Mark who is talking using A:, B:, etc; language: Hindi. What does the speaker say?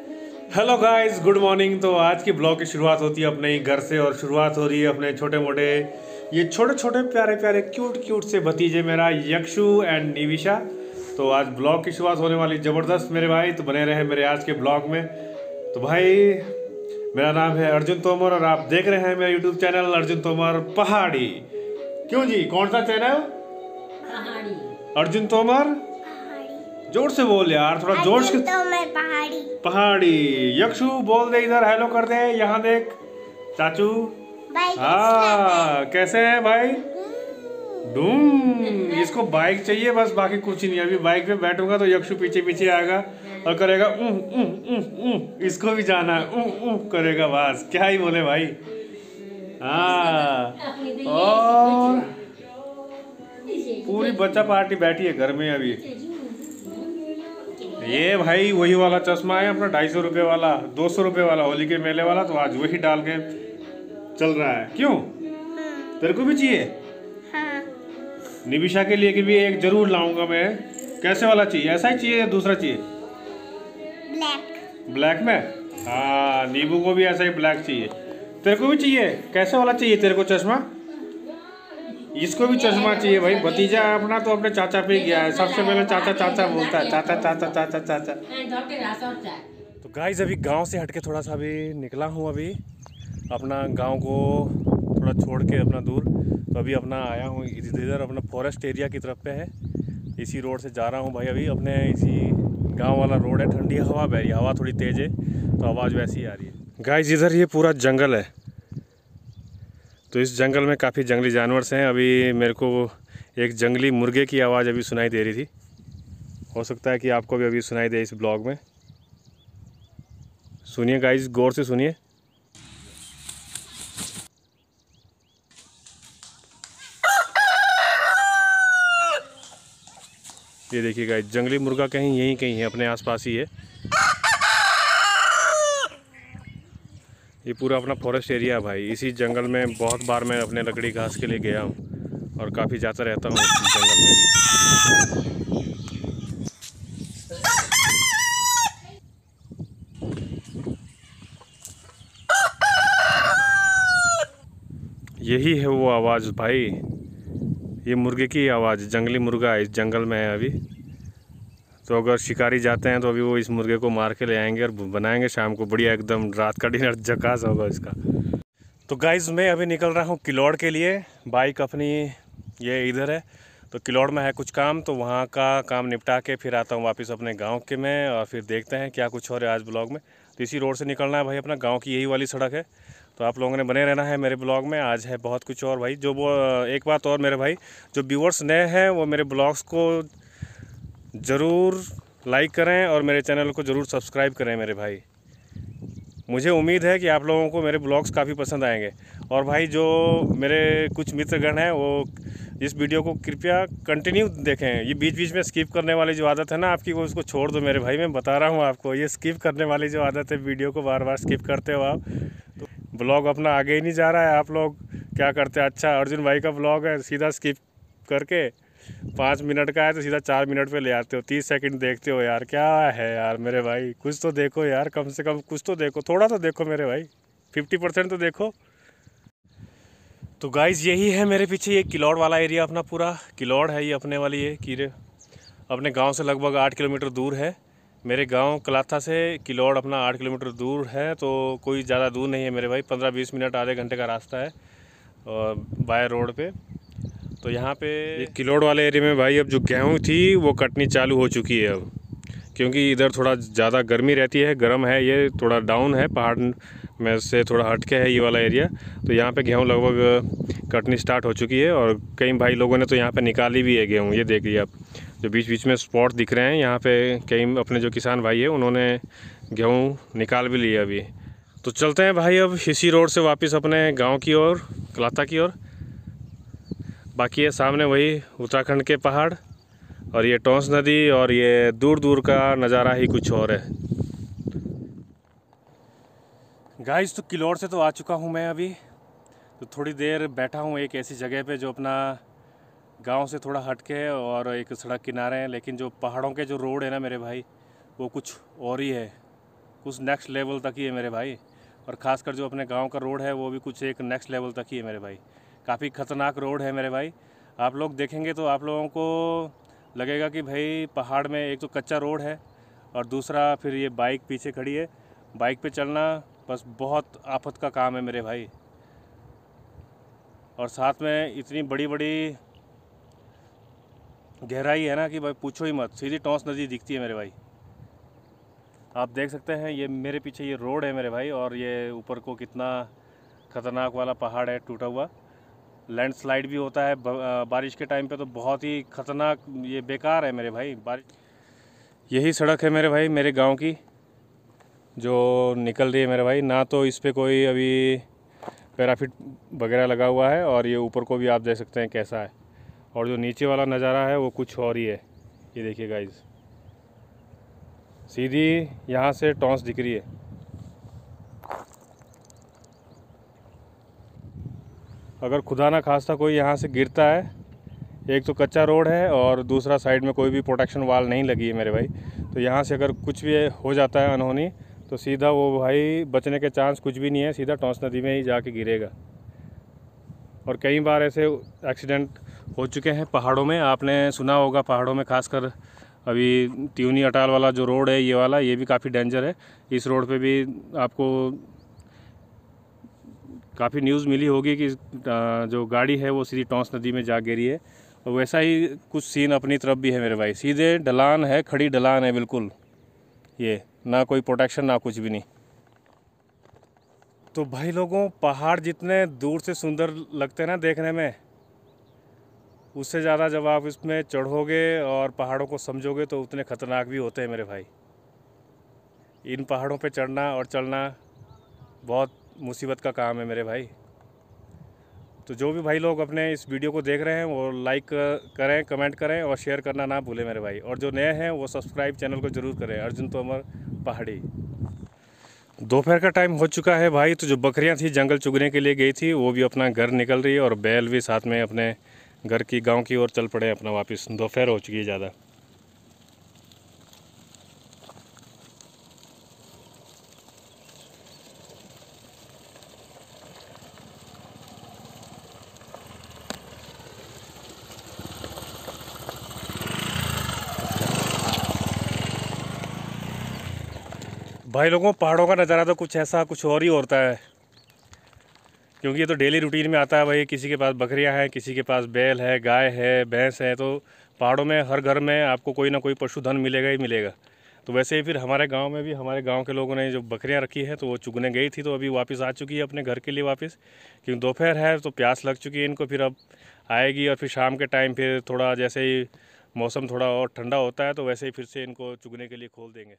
A: हेलो गाइस गुड मॉर्निंग तो आज की ब्लॉग की शुरुआत होती है अपने ही घर से और शुरुआत हो रही है अपने छोटे मोटे ये छोटे छोटे प्यारे प्यारे क्यूट क्यूट से भतीजे मेरा यक्षु एंड निविशा। तो आज ब्लॉग की शुरुआत होने वाली ज़बरदस्त मेरे भाई तो बने रहे मेरे आज के ब्लॉग में। तो भाई मेरा नाम है अर्जुन तोमर और आप देख रहे हैं मेरा यूट्यूब चैनल अर्जुन तोमर पहाड़ी। क्यों जी? कौन सा चैनल अर्जुन तोमर? ज़ोर से बोल यार थोड़ा ज़ोर से।
B: तो मैं पहाड़ी।
A: पहाड़ी। यक्षु बोल दे इधर हेलो कर दे यहाँ देख। चाचू। हाँ कैसे है भाई? डूम। इसको बाइक चाहिए बस बाकी कुछ नहीं अभी बाइक पे बैठूँगा तो यक्षु पीछे पीछे आएगा और करेगा ऊं ऊं ऊं ऊं इसको भी जाना है ऊं ऊं करेगा बस। क्या ही बोले भाई। हाँ। और पूरी बच्चा पार्टी बैठी है घर में अभी। ये भाई वही वाला चश्मा है अपना ढाई सौ रुपये वाला दो सौ रुपये वाला होली के मेले वाला तो आज वही डाल के चल रहा है। क्यों? तेरे को भी चाहिए?
B: हाँ।
A: निबिशा के लिए कि भी एक ज़रूर लाऊँगा मैं। कैसे वाला चाहिए? ऐसा ही चाहिए या दूसरा चाहिए?
B: ब्लैक
A: ब्लैक में? हाँ नींबू को भी ऐसा ही ब्लैक चाहिए। तेरे को भी चाहिए? कैसे वाला चाहिए तेरे को चश्मा? इसको भी चश्मा चाहिए भाई। भतीजा अपना तो अपने चाचा पे गया है। सबसे पहले चाचा चाचा बोलता है चाचा चाचा चाचा चाचा। तो गाइस अभी गाँव से हटके थोड़ा सा अभी निकला हूँ अभी। अपना गाँव को थोड़ा छोड़ के अपना दूर। तो अभी अपना आया हूँ इधर अपना फॉरेस्ट एरिया की तरफ़ पे है। इसी रोड से जा रहा हूँ भाई अभी। अपने इसी गाँव वाला रोड है। ठंडी हवा बह रही है। हवा थोड़ी तेज़ है तो आवाज़ वैसी आ रही है। गाइस इधर ये पूरा जंगल है। तो इस जंगल में काफ़ी जंगली जानवर हैं। अभी मेरे को एक जंगली मुर्गे की आवाज़ अभी सुनाई दे रही थी। हो सकता है कि आपको भी अभी सुनाई दे इस ब्लॉग में। सुनिए गाइस गौर से सुनिए। ये देखिए गाइस जंगली मुर्गा कहीं, यहीं कहीं है, अपने आसपास ही है। ये पूरा अपना फॉरेस्ट एरिया है भाई। इसी जंगल में बहुत बार मैं अपने लकड़ी घास के लिए गया हूँ और काफ़ी जाता रहता हूँ जंगल में भी। यही है वो आवाज़ भाई। ये मुर्गे की आवाज़, जंगली मुर्गा इस जंगल में है अभी। तो अगर शिकारी जाते हैं तो अभी वो इस मुर्गे को मार के ले आएँगे और बनाएँगे शाम को। बढ़िया एकदम रात का डिनर जकास होगा इसका। तो गाइज़ मैं अभी निकल रहा हूँ किलौड़ के लिए। बाइक अपनी ये इधर है। तो किलौड़ में है कुछ काम तो वहाँ का काम निपटा के फिर आता हूँ वापस अपने गाँव के में और फिर देखते हैं क्या कुछ हो रहा है आज ब्लॉग में। तो इसी रोड से निकलना है भाई अपना, गाँव की यही वाली सड़क है। तो आप लोगों ने बने रहना है मेरे ब्लॉग में। आज है बहुत कुछ और भाई। जो वो, एक बात और मेरे भाई, जो व्यूअर्स नए हैं, वो मेरे ब्लॉग्स को ज़रूर लाइक करें और मेरे चैनल को ज़रूर सब्सक्राइब करें मेरे भाई। मुझे उम्मीद है कि आप लोगों को मेरे ब्लॉग्स काफ़ी पसंद आएँगे। और भाई, जो मेरे कुछ मित्रगण हैं, वो इस वीडियो को कृपया कंटिन्यू देखें। ये बीच बीच में स्किप करने वाली जो आदत है ना आपकी, वो उसको छोड़ दो मेरे भाई। मैं बता रहा हूँ आपको, ये स्किप करने वाली जो आदत है वीडियो को बार बार स्किप करते हो आप तो ब्लॉग अपना आगे ही नहीं जा रहा है। आप लोग क्या करते हैं? अच्छा अर्जुन भाई का ब्लॉग है, सीधा स्किप करके पाँच मिनट का है तो सीधा चार मिनट पे ले आते हो, तीस सेकंड देखते हो यार, क्या है यार मेरे भाई, कुछ तो देखो यार, कम से कम कुछ तो देखो, थोड़ा तो देखो मेरे भाई फिफ्टी परसेंट तो देखो। तो गाइज़ यही है मेरे पीछे ये किलौड़ वाला एरिया अपना पूरा, किलौड़ है ये अपने वाली ये कीरे अपने गाँव से लगभग आठ किलोमीटर दूर है। मेरे गाँव कलाथा से किलौड़ अपना आठ किलोमीटर दूर है तो कोई ज़्यादा दूर नहीं है मेरे भाई, पंद्रह बीस मिनट, आधे घंटे का रास्ता है, और बाय रोड पे। तो यहाँ पे किलोड़ वाले एरिया में भाई, अब जो गेहूँ थी, वो कटनी चालू हो चुकी है अब। क्योंकि इधर थोड़ा ज़्यादा गर्मी रहती है, गर्म है, ये थोड़ा डाउन है, पहाड़ में से थोड़ा हटके है ये वाला एरिया। तो यहाँ पे गेहूँ लगभग कटनी स्टार्ट हो चुकी है और कई भाई लोगों ने तो यहाँ पे निकाली भी है गेहूँ, ये देख देखिए आप। जो बीच बीच में स्पॉट दिख रहे हैं, यहाँ पे कई अपने जो किसान भाई है, उन्होंने गेहूँ निकाल भी लिए अभी। तो चलते हैं भाई अब इसी रोड से वापस अपने गाँव की ओर, कलाता की ओर। बाकी ये सामने वही उत्तराखंड के पहाड़ और ये टोंस नदी और ये दूर दूर का नज़ारा ही कुछ और है। गाइस तो किलौर से तो आ चुका हूँ मैं अभी। तो थोड़ी देर बैठा हूँ एक ऐसी जगह पे जो अपना गाँव से थोड़ा हटके और एक सड़क किनारे है, लेकिन जो पहाड़ों के जो रोड है ना मेरे भाई, वो कुछ और ही है। कुछ नेक्स्ट लेवल तक ही है मेरे भाई। और ख़ासकर जो अपने गाँव का रोड है, वो भी कुछ एक नेक्स्ट लेवल तक ही है मेरे भाई। काफ़ी ख़तरनाक रोड है मेरे भाई। आप लोग देखेंगे तो आप लोगों को लगेगा कि भाई पहाड़ में एक तो कच्चा रोड है और दूसरा फिर ये बाइक पीछे खड़ी है। बाइक पे चलना बस बहुत आफत का काम है मेरे भाई। और साथ में इतनी बड़ी बड़ी गहराई है ना कि भाई पूछो ही मत, सीधी टॉस नदी दिखती है मेरे भाई। आप देख सकते हैं ये मेरे पीछे ये रोड है मेरे भाई और ये ऊपर को कितना ख़तरनाक वाला पहाड़ है, टूटा हुआ। लैंडस्लाइड भी होता है बारिश के टाइम पे तो बहुत ही ख़तरनाक ये बेकार है मेरे भाई, बारिश। यही सड़क है मेरे भाई, मेरे गाँव की, जो निकल रही है मेरे भाई। ना तो इस पर कोई अभी पैराफिट वगैरह लगा हुआ है और ये ऊपर को भी आप देख सकते हैं कैसा है। और जो नीचे वाला नज़ारा है वो कुछ और ही है। ये देखिए गाइज़ सीधी यहाँ से टॉस दिख रही है। अगर खुदा ना खास्ता कोई यहाँ से गिरता है, एक तो कच्चा रोड है और दूसरा साइड में कोई भी प्रोटेक्शन वाल नहीं लगी है मेरे भाई। तो यहाँ से अगर कुछ भी हो जाता है अनहोनी तो सीधा वो भाई बचने के चांस कुछ भी नहीं है, सीधा टॉस नदी में ही जाके गिरेगा। और कई बार ऐसे एक्सीडेंट हो चुके हैं पहाड़ों में, आपने सुना होगा पहाड़ों में खासकर अभी ट्यूनी अटाल वाला जो रोड है, ये वाला, ये भी काफ़ी डेंजर है। इस रोड पे भी आपको काफ़ी न्यूज़ मिली होगी कि जो गाड़ी है वो सीधी टॉस नदी में जा गिरी है। और वैसा ही कुछ सीन अपनी तरफ़ भी है मेरे भाई। सीधे ढलान है, खड़ी ढलान है बिल्कुल। ये, ना कोई प्रोटेक्शन ना कुछ भी नहीं। तो भाई लोगों, पहाड़ जितने दूर से सुंदर लगते हैं ना देखने में, उससे ज़्यादा जब आप इसमें चढ़ोगे और पहाड़ों को समझोगे तो उतने ख़तरनाक भी होते हैं मेरे भाई। इन पहाड़ों पे चढ़ना और चलना बहुत मुसीबत का काम है मेरे भाई। तो जो भी भाई लोग अपने इस वीडियो को देख रहे हैं, वो लाइक करें कमेंट करें और शेयर करना ना भूलें मेरे भाई। और जो नए हैं, वो सब्सक्राइब चैनल को ज़रूर करें। अर्जुन तोमर पहाड़ी। दोपहर का टाइम हो चुका है भाई तो जो बकरियाँ थी जंगल चुगने के लिए गई थी, वो भी अपना घर निकल रही है और बैल भी साथ में अपने घर की, गाँव की ओर चल पड़े अपना वापस। दोपहर हो चुकी है ज़्यादा। भाई लोगों, पहाड़ों का नज़ारा तो कुछ ऐसा, कुछ और ही होता है। क्योंकि ये तो डेली रूटीन में आता है भाई, किसी के पास बकरियाँ हैं, किसी के पास बैल है, गाय है, भैंस है तो पहाड़ों में, हर घर में आपको कोई ना कोई पशुधन मिलेगा ही मिलेगा। तो वैसे ही फिर हमारे गाँव में भी, हमारे गाँव के लोगों ने जो बकरियाँ रखी है तो वो चुगने गई थी तो अभी वापस आ चुकी है अपने घर के लिए वापस। क्योंकि दोपहर है तो प्यास लग चुकी है इनको, फिर अब आएगी और फिर शाम के टाइम फिर थोड़ा जैसे ही मौसम थोड़ा और ठंडा होता है तो वैसे ही फिर से इनको चुगने के लिए खोल देंगे।